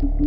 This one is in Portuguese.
Thank